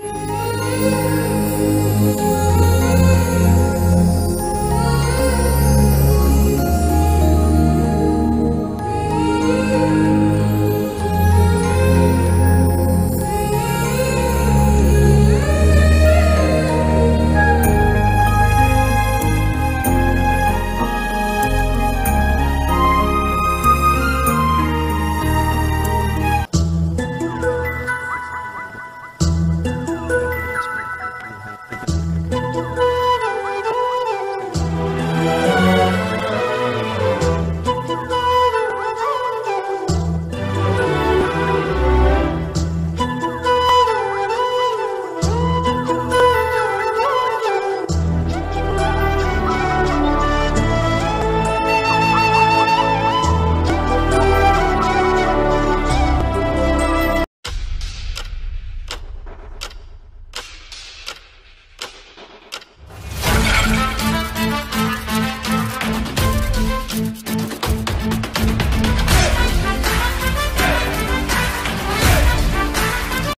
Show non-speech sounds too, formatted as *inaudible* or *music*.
Música *laughs*